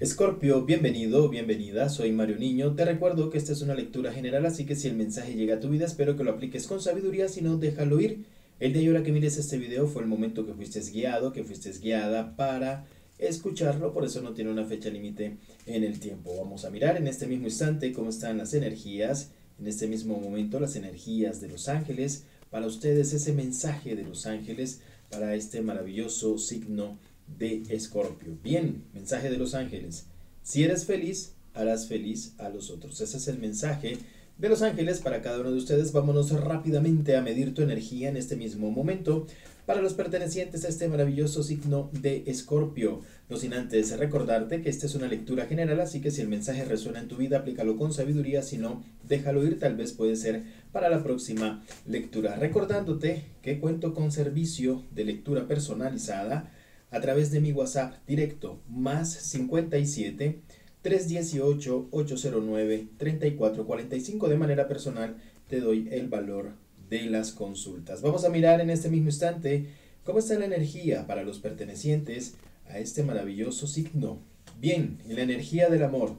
Escorpio, bienvenido, bienvenida, soy Mario Niño. Te recuerdo que esta es una lectura general, así que si el mensaje llega a tu vida, espero que lo apliques con sabiduría, si no, déjalo ir. El día y hora que mires este video fue el momento que fuiste guiado, que fuiste guiada para escucharlo, por eso no tiene una fecha límite en el tiempo. Vamos a mirar en este mismo instante cómo están las energías, en este mismo momento las energías de los ángeles, para ustedes ese mensaje de los ángeles para este maravilloso signo de Escorpio. Bien, mensaje de los ángeles. Si eres feliz, harás feliz a los otros. Ese es el mensaje de los ángeles para cada uno de ustedes. Vámonos rápidamente a medir tu energía en este mismo momento para los pertenecientes a este maravilloso signo de Escorpio. No sin antes recordarte que esta es una lectura general, así que si el mensaje resuena en tu vida, aplícalo con sabiduría, si no, déjalo ir, tal vez puede ser para la próxima lectura. Recordándote que cuento con servicio de lectura personalizada a través de mi WhatsApp directo más 57 318 809 3445 de manera personal te doy el valor de las consultas. Vamos a mirar en este mismo instante cómo está la energía para los pertenecientes a este maravilloso signo. Bien, la energía del amor.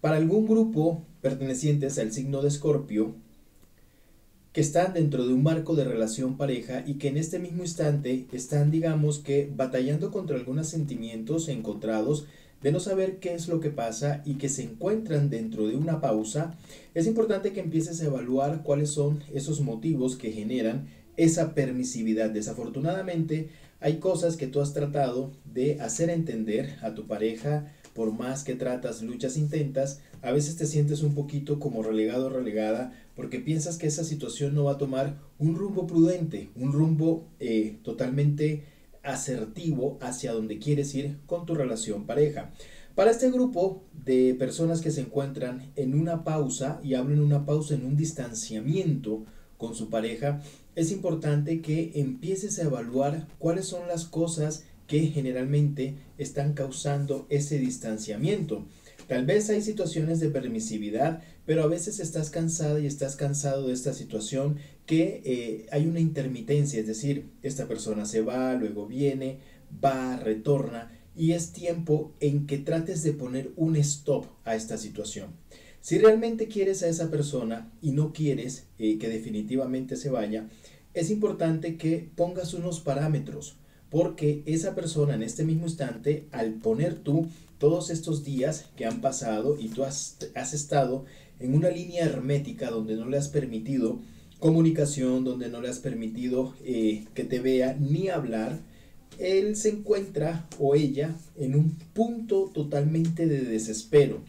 Para algún grupo pertenecientes al signo de Escorpio, que están dentro de un marco de relación pareja y que en este mismo instante están, digamos que, batallando contra algunos sentimientos encontrados de no saber qué es lo que pasa y que se encuentran dentro de una pausa, es importante que empieces a evaluar cuáles son esos motivos que generan esa permisividad. Desafortunadamente, hay cosas que tú has tratado de hacer entender a tu pareja, por más que tratas, luchas, intentas, a veces te sientes un poquito como relegado o relegada porque piensas que esa situación no va a tomar un rumbo prudente, un rumbo eh, totalmente asertivo hacia donde quieres ir con tu relación pareja. Para este grupo de personas que se encuentran en una pausa, y hablo en una pausa, en un distanciamiento con su pareja, es importante que empieces a evaluar cuáles son las cosas que generalmente están causando ese distanciamiento. Tal vez hay situaciones de permisividad, pero a veces estás cansada y estás cansado de esta situación que eh, hay una intermitencia, es decir, esta persona se va, luego viene, va, retorna, y es tiempo en que trates de poner un stop a esta situación. Si realmente quieres a esa persona y no quieres eh, que definitivamente se vaya, es importante que pongas unos parámetros, porque esa persona en este mismo instante, al poner tú todos estos días que han pasado y tú has, estado en una línea hermética donde no le has permitido comunicación, donde no le has permitido eh, que te vea ni hablar, él se encuentra o ella en un punto totalmente de desespero,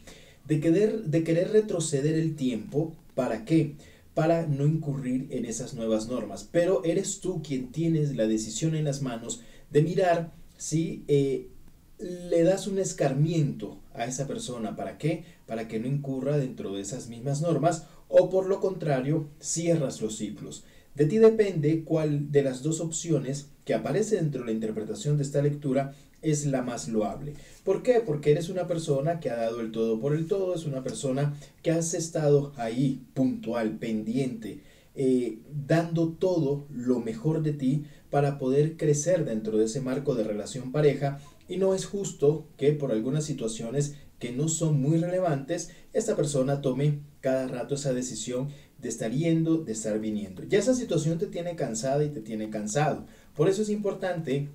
de querer, de querer retroceder el tiempo. ¿Para qué? Para no incurrir en esas nuevas normas. Pero eres tú quien tienes la decisión en las manos de mirar si eh, le das un escarmiento a esa persona. ¿Para qué? Para que no incurra dentro de esas mismas normas o por lo contrario, cierras los ciclos. De ti depende cuál de las dos opciones que aparece dentro de la interpretación de esta lectura es la más loable. ¿Por qué? Porque eres una persona que ha dado el todo por el todo, es una persona que has estado ahí puntual, pendiente, eh, dando todo lo mejor de ti para poder crecer dentro de ese marco de relación pareja y no es justo que por algunas situaciones que no son muy relevantes, esta persona tome cada rato esa decisión de estar yendo, de estar viniendo. Ya esa situación te tiene cansada y te tiene cansado. Por eso es importante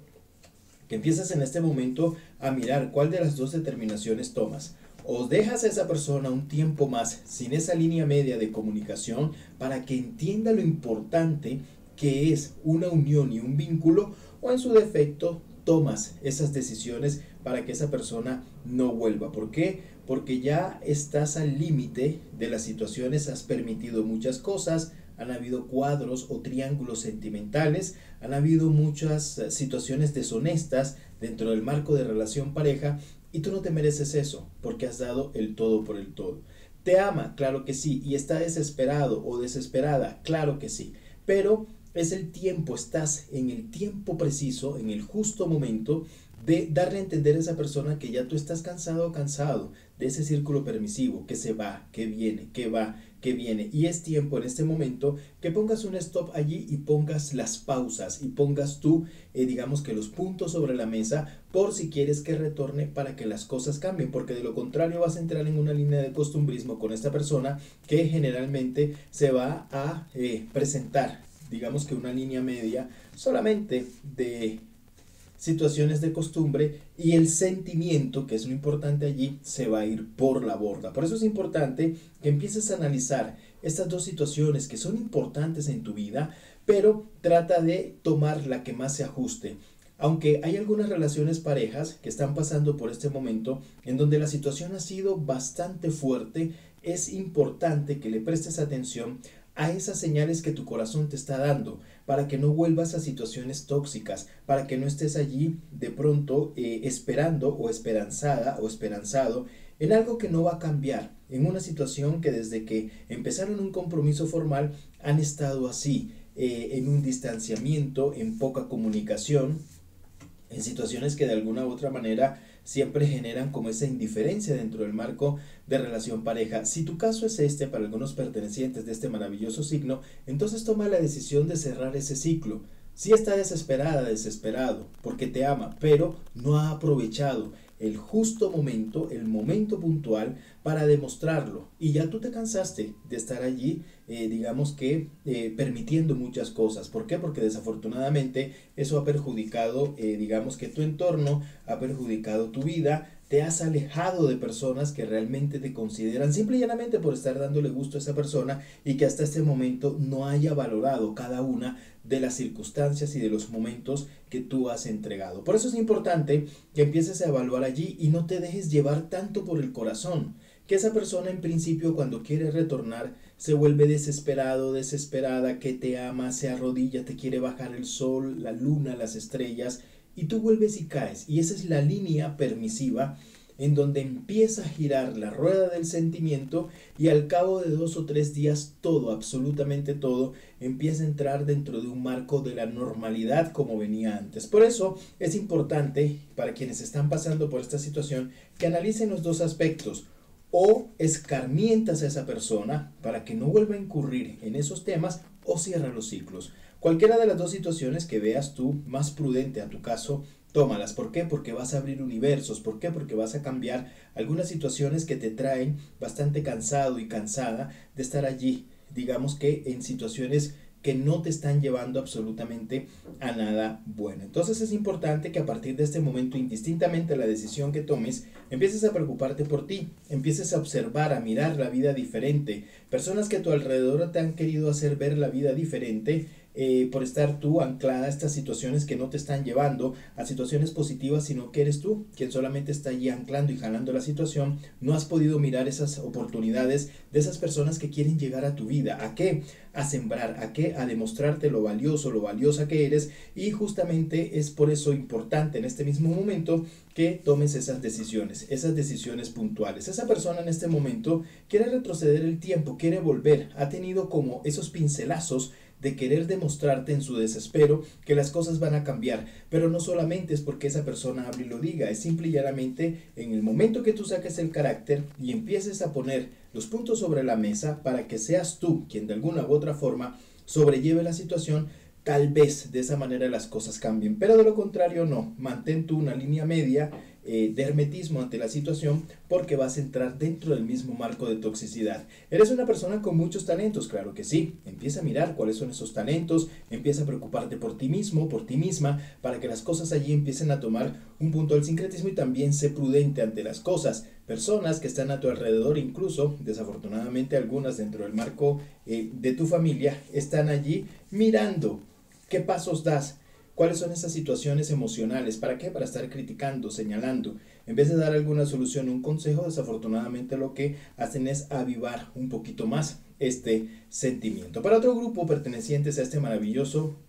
que empieces en este momento a mirar cuál de las dos determinaciones tomas. O dejas a esa persona un tiempo más sin esa línea media de comunicación para que entienda lo importante que es una unión y un vínculo, o en su defecto tomas esas decisiones para que esa persona no vuelva. ¿Por qué? Porque ya estás al límite de las situaciones, has permitido muchas cosas, han habido cuadros o triángulos sentimentales, han habido muchas situaciones deshonestas dentro del marco de relación pareja y tú no te mereces eso porque has dado el todo por el todo. ¿Te ama? Claro que sí. ¿Y está desesperado o desesperada? Claro que sí. Pero es el tiempo, estás en el tiempo preciso, en el justo momento de darle a entender a esa persona que ya tú estás cansado o cansado de ese círculo permisivo, que se va, que viene, que va, que viene. Y es tiempo en este momento que pongas un stop allí y pongas las pausas y pongas tú, eh, digamos que los puntos sobre la mesa por si quieres que retorne para que las cosas cambien, porque de lo contrario vas a entrar en una línea de costumbrismo con esta persona que generalmente se va a eh, presentar, digamos que una línea media solamente de situaciones de costumbre y el sentimiento, que es lo importante allí, se va a ir por la borda. Por eso es importante que empieces a analizar estas dos situaciones que son importantes en tu vida, pero trata de tomar la que más se ajuste. Aunque hay algunas relaciones parejas que están pasando por este momento en donde la situación ha sido bastante fuerte, es importante que le prestes atención a esas señales que tu corazón te está dando, para que no vuelvas a situaciones tóxicas, para que no estés allí de pronto eh, esperando o esperanzada o esperanzado en algo que no va a cambiar, en una situación que desde que empezaron un compromiso formal han estado así, eh, en un distanciamiento, en poca comunicación, en situaciones que de alguna u otra manera siempre generan como esa indiferencia dentro del marco de relación pareja. Si tu caso es este para algunos pertenecientes de este maravilloso signo, entonces toma la decisión de cerrar ese ciclo. Si está desesperada, desesperado, porque te ama, pero no ha aprovechado el justo momento, el momento puntual para demostrarlo. Y ya tú te cansaste de estar allí, eh, digamos que eh, permitiendo muchas cosas. ¿Por qué? Porque desafortunadamente eso ha perjudicado, eh, digamos que tu entorno, ha perjudicado tu vida, te has alejado de personas que realmente te consideran simple y llanamente por estar dándole gusto a esa persona y que hasta este momento no haya valorado cada una de las circunstancias y de los momentos que tú has entregado. Por eso es importante que empieces a evaluar allí y no te dejes llevar tanto por el corazón, que esa persona en principio cuando quiere retornar se vuelve desesperado, desesperada, que te ama, se arrodilla, te quiere bajar el sol, la luna, las estrellas, y tú vuelves y caes. Y esa es la línea permisiva en donde empieza a girar la rueda del sentimiento y al cabo de dos o tres días todo, absolutamente todo, empieza a entrar dentro de un marco de la normalidad como venía antes. Por eso es importante para quienes están pasando por esta situación que analicen los dos aspectos o escarmientas a esa persona para que no vuelva a incurrir en esos temas o cierra los ciclos. Cualquiera de las dos situaciones que veas tú más prudente a tu caso, tómalas. ¿Por qué? Porque vas a abrir universos. ¿Por qué? Porque vas a cambiar algunas situaciones que te traen bastante cansado y cansada de estar allí. Digamos que en situaciones que no te están llevando absolutamente a nada bueno. Entonces es importante que a partir de este momento, indistintamente la decisión que tomes, empieces a preocuparte por ti, empieces a observar, a mirar la vida diferente. Personas que a tu alrededor te han querido hacer ver la vida diferente, eh, por estar tú anclada a estas situaciones que no te están llevando a situaciones positivas, sino que eres tú quien solamente está allí anclando y jalando la situación, no has podido mirar esas oportunidades de esas personas que quieren llegar a tu vida. ¿A qué? A sembrar, ¿a qué? A demostrarte lo valioso, lo valiosa que eres y justamente es por eso importante en este mismo momento que tomes esas decisiones, esas decisiones puntuales. Esa persona en este momento quiere retroceder el tiempo, quiere volver, ha tenido como esos pincelazos de querer demostrarte en su desespero que las cosas van a cambiar. Pero no solamente es porque esa persona hable y lo diga, es simple y llanamente en el momento que tú saques el carácter y empieces a poner los puntos sobre la mesa para que seas tú quien de alguna u otra forma sobrelleve la situación, tal vez de esa manera las cosas cambien. Pero de lo contrario no, mantén tú una línea media eh, de hermetismo ante la situación porque vas a entrar dentro del mismo marco de toxicidad. ¿Eres una persona con muchos talentos? Claro que sí. Empieza a mirar cuáles son esos talentos, empieza a preocuparte por ti mismo, por ti misma, para que las cosas allí empiecen a tomar un punto del sincretismo y también sé prudente ante las cosas. Personas que están a tu alrededor, incluso desafortunadamente algunas dentro del marco eh, de tu familia, están allí mirando qué pasos das ¿Cuáles son esas situaciones emocionales? ¿Para qué? Para estar criticando, señalando. En vez de dar alguna solución, un consejo, desafortunadamente lo que hacen es avivar un poquito más este sentimiento. Para otro grupo pertenecientes a este maravilloso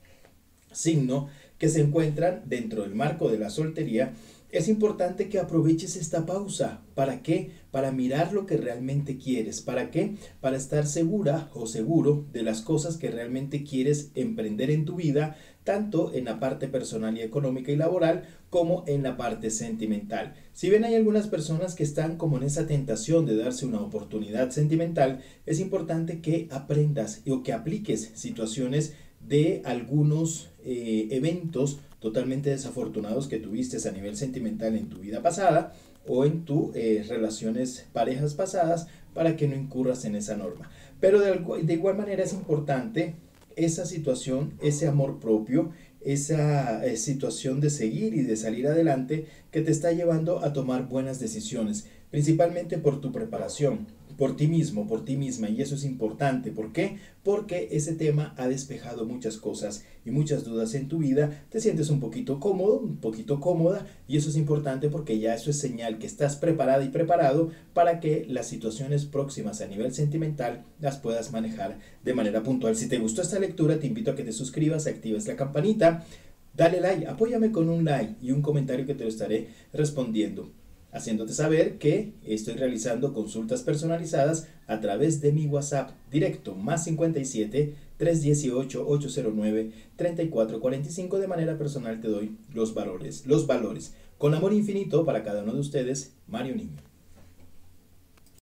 signo que se encuentran dentro del marco de la soltería, es importante que aproveches esta pausa. ¿Para qué? Para mirar lo que realmente quieres. ¿Para qué? Para estar segura o seguro de las cosas que realmente quieres emprender en tu vida, tanto en la parte personal y económica y laboral como en la parte sentimental. Si bien hay algunas personas que están como en esa tentación de darse una oportunidad sentimental, es importante que aprendas o que apliques situaciones de algunos eh, eventos totalmente desafortunados que tuviste a nivel sentimental en tu vida pasada o en tus eh, relaciones parejas pasadas para que no incurras en esa norma. Pero de, igual manera es importante esa situación, ese amor propio, esa eh, situación de seguir y de salir adelante que te está llevando a tomar buenas decisiones, principalmente por tu preparación, por ti mismo, por ti misma. Y eso es importante. ¿Por qué? Porque ese tema ha despejado muchas cosas y muchas dudas en tu vida. Te sientes un poquito cómodo, un poquito cómoda. Y eso es importante porque ya eso es señal que estás preparada y preparado para que las situaciones próximas a nivel sentimental las puedas manejar de manera puntual. Si te gustó esta lectura, te invito a que te suscribas, actives la campanita. Dale like, apóyame con un like y un comentario que te lo estaré respondiendo haciéndote saber que estoy realizando consultas personalizadas a través de mi WhatsApp directo más 57 318 809 3445 de manera personal te doy los valores, los valores. Con amor infinito para cada uno de ustedes, Mario Niño.